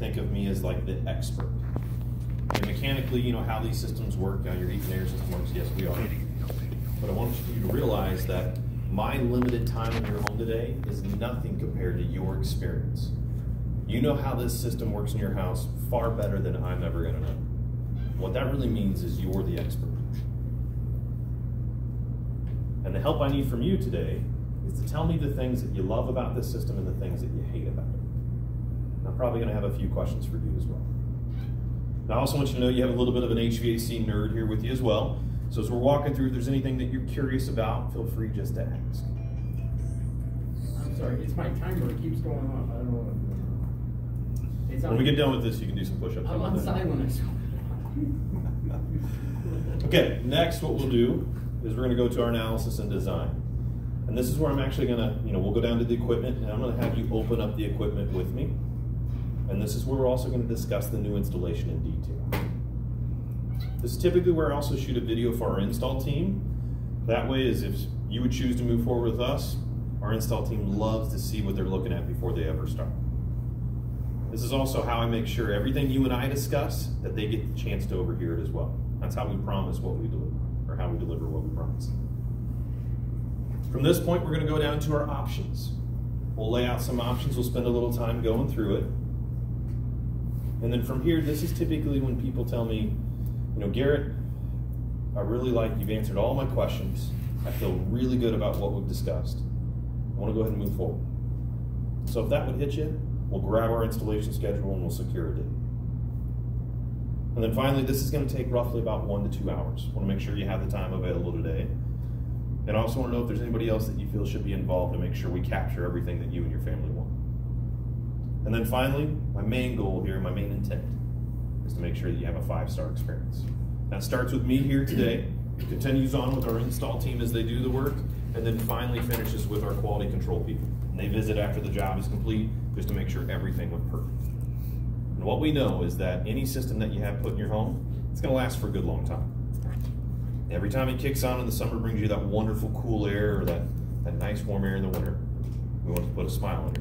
think of me as like the expert. And mechanically, you know how these systems work, how your heat and air system works, yes, we are. But I want you to realize that my limited time in your home today is nothing compared to your experience. You know how this system works in your house far better than I'm ever gonna know. What that really means is you're the expert. And the help I need from you today is to tell me the things that you love about this system and the things that you hate about it. And I'm probably gonna have a few questions for you as well. Now, I also want you to know you have a little bit of an HVAC nerd here with you as well. So as we're walking through, if there's anything that you're curious about, feel free just to ask. I'm sorry, it's my timer, it keeps going off, I don't know what. It's on- When we get done with this, you can do some push-ups. I'm on silent, I. Okay, next what we'll do is we're gonna go to our analysis and design. And this is where I'm actually gonna, you know, we'll go down to the equipment and I'm gonna have you open up the equipment with me. And this is where we're also gonna discuss the new installation in detail. This is typically where I also shoot a video for our install team. That way is if you would choose to move forward with us, our install team loves to see what they're looking at before they ever start. This is also how I make sure everything you and I discuss, that they get the chance to overhear it as well. That's how we promise what we deliver, or how we deliver what we promise. From this point, we're gonna go down to our options. We'll lay out some options, we'll spend a little time going through it. And then from here, this is typically when people tell me, you know, Garrett, I really like, you've answered all my questions. I feel really good about what we've discussed. I wanna go ahead and move forward. So if that would hit you, we'll grab our installation schedule and we'll secure a date. And then finally, this is gonna take roughly about one to two hours. Wanna make sure you have the time available today. And I also wanna know if there's anybody else that you feel should be involved to make sure we capture everything that you and your family want. And then finally, my main goal here, my main intent, is to make sure that you have a five-star experience. That starts with me here today, continues on with our install team as they do the work, and then finally finishes with our quality control people. And they visit after the job is complete, just to make sure everything went perfect. And what we know is that any system that you have put in your home, it's gonna last for a good long time. Every time it kicks on in the summer, brings you that wonderful cool air or that, that nice warm air in the winter. We want to put a smile on your